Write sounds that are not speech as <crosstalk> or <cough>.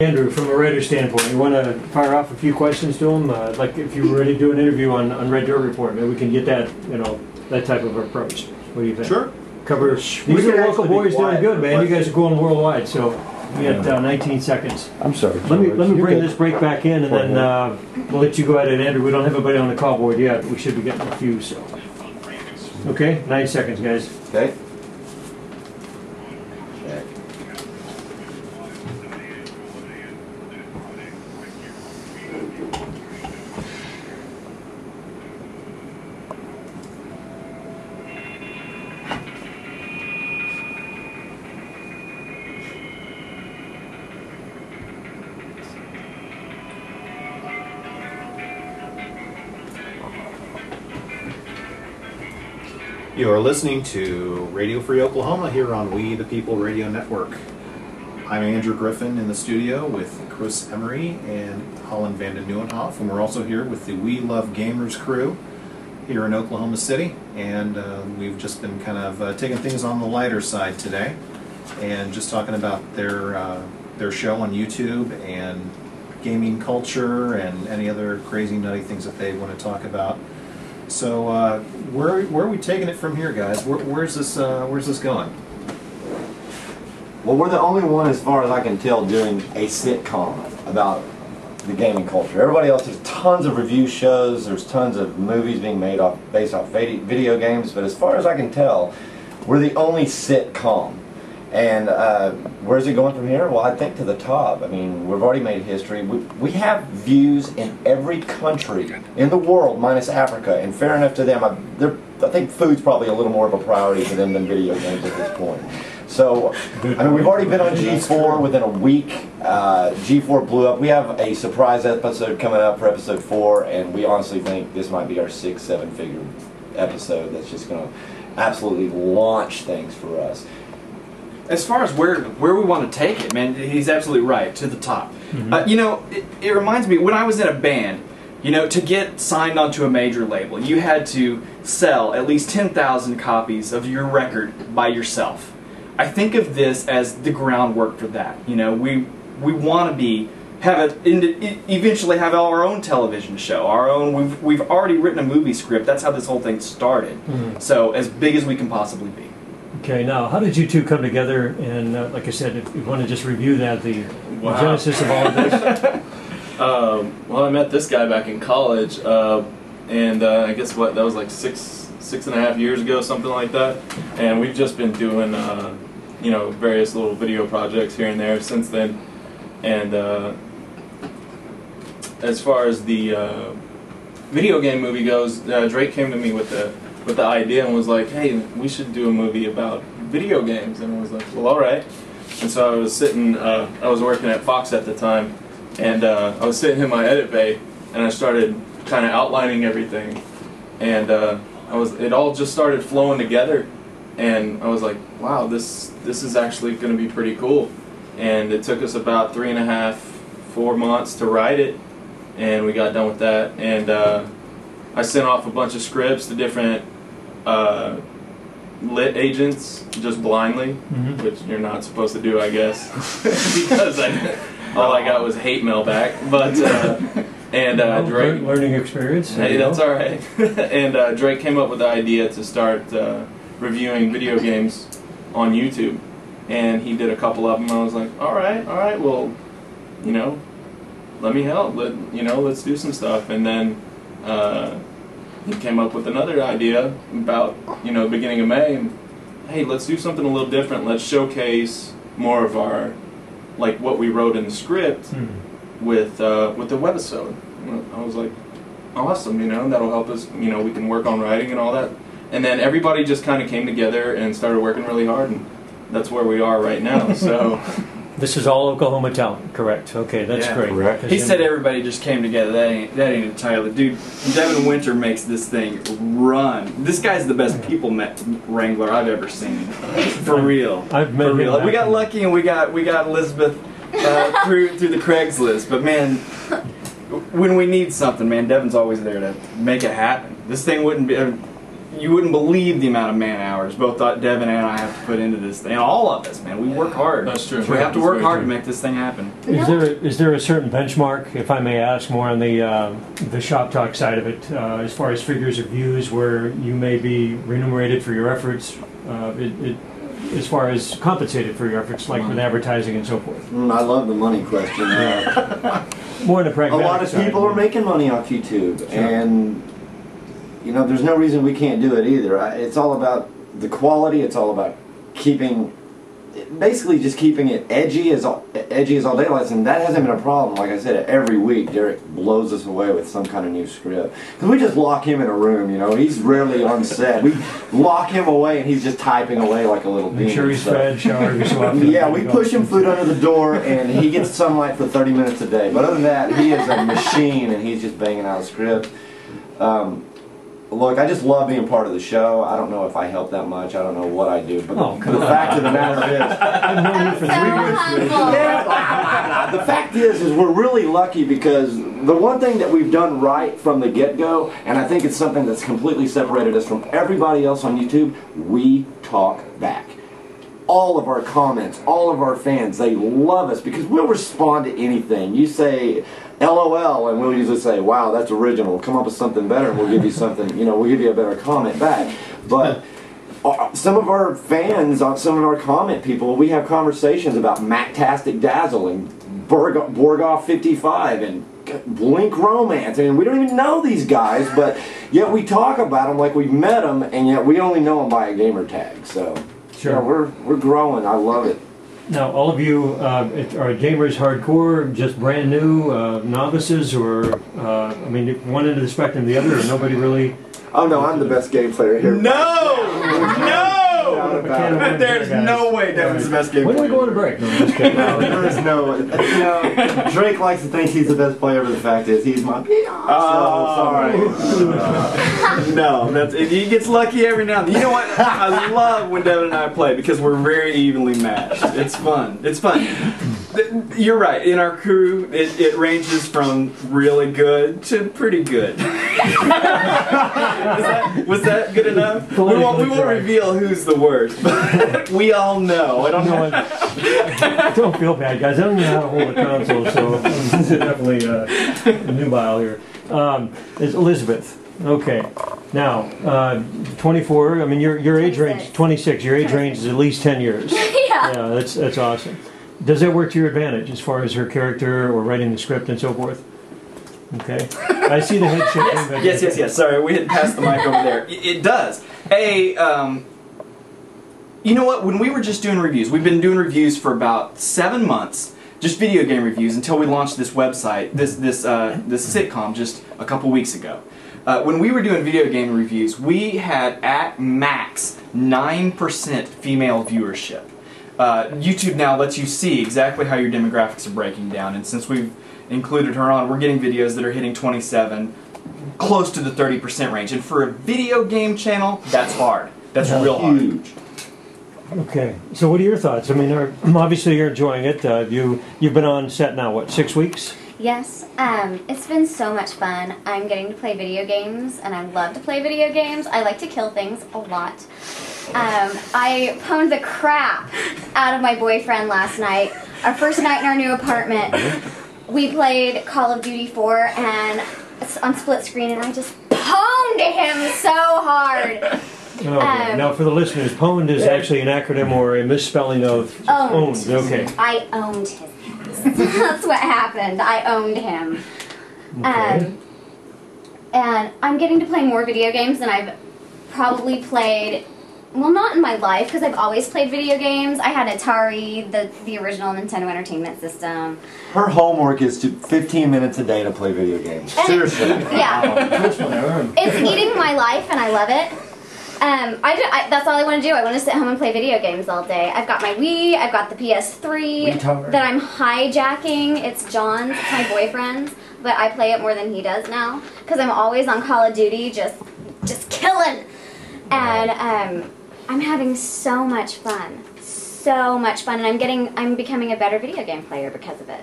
Andrew, from a writer standpoint, you want to fire off a few questions to him? Uh, like if you were ready to do an interview on, on Red Dirt Report, maybe we can get that, you know, that type of approach. What do you think? Sure. Cover, We these could are local boys doing good, for man. You guys are going worldwide, so you got uh, 19 seconds. I'm sorry. Let me, let me bring this break back in and then uh, we'll let you go ahead it, Andrew. We don't have anybody on the call board yet. We should be getting a few, so. Okay, nine seconds, guys. Okay. You are listening to Radio Free Oklahoma here on We the People Radio Network. I'm Andrew Griffin in the studio with Chris Emery and Holland Vanden Nieuwenhof, and we're also here with the We Love Gamerz crew here in Oklahoma City. And uh, we've just been kind of uh, taking things on the lighter side today, and just talking about their uh, their show on YouTube and gaming culture and any other crazy nutty things that they want to talk about. So uh, where where are we taking it from here, guys? Where, where's this uh, Where's this going? Well, we're the only one, as far as I can tell, doing a sitcom about the gaming culture. Everybody else, there's tons of review shows, there's tons of movies being made off based off video games, but as far as I can tell, we're the only sitcom. And uh, where's it going from here? Well, I think to the top. I mean, we've already made history. We, we have views in every country in the world, minus Africa. And fair enough to them, I, I think food's probably a little more of a priority for them than video games at this point. So, I mean, we've already been on G4 within a week. Uh, G4 blew up. We have a surprise episode coming up for episode four, and we honestly think this might be our six, seven figure episode that's just going to absolutely launch things for us. As far as where where we want to take it, man, he's absolutely right to the top. Uh, you know, it, it reminds me when I was in a band. You know, to get signed onto a major label, you had to sell at least ten thousand copies of your record by yourself. I think of this as the groundwork for that. You know, we we want to be have it eventually have our own television show, our own. We've we've already written a movie script. That's how this whole thing started. So as big as we can possibly be. Okay, now, how did you two come together? And uh, like I said, if you want to just review that, the, the genesis of all of this. <laughs> Um, well, I met this guy back in college, uh, and uh, I guess what that was like six six and a half years ago, something like that. And we've just been doing, uh, you know, various little video projects here and there since then. And uh, as far as the uh, video game movie goes, uh, Drake came to me with the with the idea and was like, "Hey, we should do a movie about video games." And I was like, "Well, all right." And so I was sitting, uh, I was working at Fox at the time, and uh, I was sitting in my edit bay, and I started kind of outlining everything, and uh, I was, it all just started flowing together, and I was like, "Wow, this this is actually going to be pretty cool." And it took us about three and a half, four months to write it, and we got done with that, and uh, I sent off a bunch of scripts to different uh, lit agents just blindly, Mhm. which you're not supposed to do, I guess, <laughs> because I, all I got was hate mail back. But uh, and uh, Drake, learning experience. hey, that's all right. <laughs> and uh, Drake came up with the idea to start uh, reviewing video games on YouTube, and he did a couple of them. I was like, all right, all right, well, you know, let me help. Let you know, let's do some stuff. And then uh, he came up with another idea about you know beginning of May. And, hey, let's do something a little different. Let's showcase more of our like what we wrote in the script Hmm. with uh, with the webisode. I was like, awesome, you know, that'll help us. You know, we can work on writing and all that. And then everybody just kind of came together and started working really hard, and that's where we are right now. So. <laughs> This is all Oklahoma talent, correct? Okay, that's Yeah. great. Correct. 'Cause He said everybody just came together. That ain't that ain't entirely, dude. Devin Winter makes this thing run. This guy's the best people met wrangler I've ever seen. For real. I've met For him real. back We got in- lucky and we got we got Elizabeth uh, through through the Craigslist. But man, when we need something, man, Devin's always there to make it happen. This thing wouldn't be. Uh, you wouldn't believe the amount of man hours both Devin and I have to put into this thing. And all of us, man, we work hard. That's true. We have to work very hard to make this thing happen. Is there is there a certain benchmark, if I may ask, more on the uh, the shop talk side of it, uh, as far as figures of views, where you may be remunerated for your efforts, uh, it, it, as far as compensated for your efforts, like with advertising and so forth? Mm, I love the money question. Uh, <laughs> More on the a pragmatic lot of side. people are making money off YouTube, and you know, there's no reason we can't do it either. I- It's all about the quality. It's all about keeping, basically, just keeping it edgy as all, edgy as all daylights, and that hasn't been a problem. Like I said, every week Derek blows us away with some kind of new script because we just lock him in a room. You know, he's rarely on set. We lock him away, and he's just typing away like a little Make demon. sure he's so- fed, showered every so often. yeah, we push him food under the door, and he gets sunlight for 30 minutes a day. But other than that, he is a machine, and he's just banging out a script. Um, look, I just love being part of the show. I don't know if I help that much. I don't know what I do, but Oh, the, the fact of the matter is, <laughs> I've known you for So three years. yeah, the fact is, is we're really lucky because the one thing that we've done right from the get-go, and I think it's something that's completely separated us from everybody else on YouTube, we talk back. All of our comments, all of our fans, they love us because we'll respond to anything. You say LOL, and we'll usually say, "Wow, that's original. Come up with something better, and we'll give you something. You know, we'll give you a better comment back." But uh, some of our fans, on some of our comment people, we have conversations about Mactastic Dazzle and Borg- Borgoff 55 and Blink Romance. I mean, we don't even know these guys, but yet we talk about them like we've met them, and yet we only know them by a gamer tag. So, Sure. yeah, we're we're growing. I love it. Now, all of you uh, are gamers hardcore, just brand new, uh, novices, or uh, I mean, one end of the spectrum, the other, or nobody really. Oh no, I'm the best game player here. No! No! About it. There's no way Devin's the best game When are we going to break? No, I'm just kidding. <laughs> No, there is no. You know, Drake likes to think he's the best player, but the fact is, he's my. Oh, sorry. <laughs> no, that's he gets lucky every now and then. You know what? I love when Devin and I play because we're very evenly matched. It's fun. It's fun. Th- You're right. In our crew, it, it ranges from really good to pretty good. <laughs> Was that, was that good enough? We won't, we won't reveal who's the worst, but <laughs> we all know. I don't know know. what? <laughs> Don't feel bad, guys. I don't know how to hold a console, so I'm definitely uh, nubile here. Um, it's Elizabeth. Okay. Now, uh, 24. I mean, your your age range 26. Your age range is at least 10 years. yeah. Yeah, that's that's awesome. Does that work to your advantage as far as her character or writing the script and so forth? Okay. I see the head shifting. but- Yes, yes, yes. Sorry, we had passed the mic over there. <laughs> It, it does. A, um, you know what? When we were just doing reviews, we've been doing reviews for about seven months, just video game reviews, until we launched this website, this this uh, this sitcom, just a couple weeks ago. Uh, when we were doing video game reviews, we had at max nine percent female viewership. Uh, YouTube now lets you see exactly how your demographics are breaking down, and since we've included her on, we're getting videos that are hitting 27, close to the 30% range. And for a video game channel, that's hard. That's real hard. Huge. Okay. So, what are your thoughts? I mean, are, <clears throat> obviously you're enjoying it. Uh, you you've been on set now. What six weeks? Yes, um, it's been so much fun. I'm getting to play video games, and I love to play video games. I like to kill things a lot. Um, I pwned the crap out of my boyfriend last night. Our first night in our new apartment, we played Call of Duty 4 and on split screen, and I just pwned him so hard. Okay. Um, now, for the listeners, pwned is actually an acronym or a misspelling of Owned. owned. Okay. I owned him. <laughs> That's what happened. I owned him. Okay. Um, and I'm getting to play more video games than I've probably played. Well, not in my life because I've always played video games. I had Atari, the the original Nintendo Entertainment System. Her homework is to 15 minutes a day to play video games. And- Seriously. <laughs> Yeah, Twist it's eating my life, and I love it. Um, I, do- I that's all I want to do. I want to sit home and play video games all day. I've got my Wii. I've got the PS3 Retard. that I'm hijacking. It's John's. It's my boyfriend's, but I play it more than he does now because I'm always on Call of Duty, just just killing. And um, I'm having so much fun, so much fun, and I'm getting I'm becoming a better video game player because of it.